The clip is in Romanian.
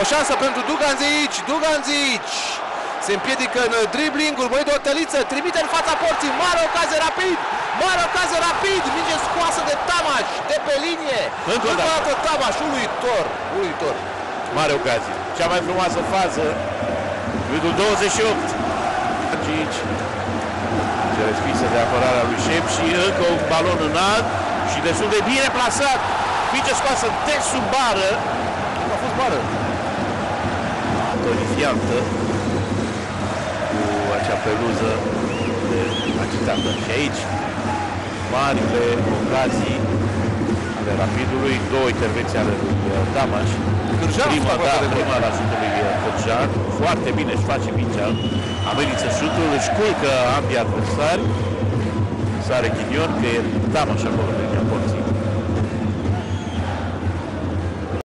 O șansă pentru Duganzic, Duganzic se împiedică în driblingul, voi de o tăliță, trimite în fața porții, mare ocazie rapid, mare ocazie rapid, minge scoasă de Tamaș, de pe linie, Încă o încă o dată. dată Tamaș, uluitor, uluitor. Mare ocazie. Cea mai frumoasă fază. Minutul 28. Gici. Ce respinsă de apărarea lui Șep și încă un balon înalt și destul de bine plasat. Minge scoasă de sub bară. A fost bară. Tonifiantă cu acea peluză de agitată. Și aici marile ocazii ale Rapidului, două intervenții ale lui uh, Tamaș. Cârjan Prima, foarte da, de gol. prima la șutul lui Cârjan, foarte bine își face mingea, amenință șutul, își culcă ambii adversari, sare Ghinion, că e Tamaș acolo pe